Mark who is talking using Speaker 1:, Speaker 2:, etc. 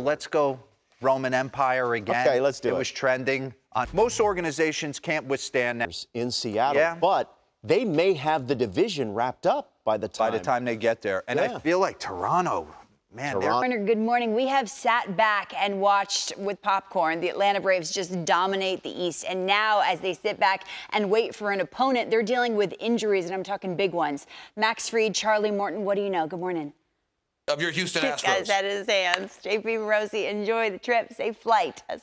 Speaker 1: Let's go Roman Empire again.
Speaker 2: Okay, let's do
Speaker 1: it.
Speaker 2: it.
Speaker 1: was trending. On, most organizations can't withstand that
Speaker 2: in Seattle,
Speaker 1: Yeah.
Speaker 2: but they may have the division wrapped up by the
Speaker 1: by
Speaker 2: time.
Speaker 1: the time they get there. And I feel like Toronto, man, they're
Speaker 2: Toronto-
Speaker 3: good morning. We have sat back and watched with popcorn the Atlanta Braves just dominate the East. And now, as they sit back and wait for an opponent, they're dealing with injuries, and I'm talking big ones. Max Fried, Charlie Morton, what do you know? Good morning.
Speaker 4: Of your Houston
Speaker 3: guy's
Speaker 4: Astros.
Speaker 3: of his hands. JP Morosi, enjoy the trip. Safe flight. As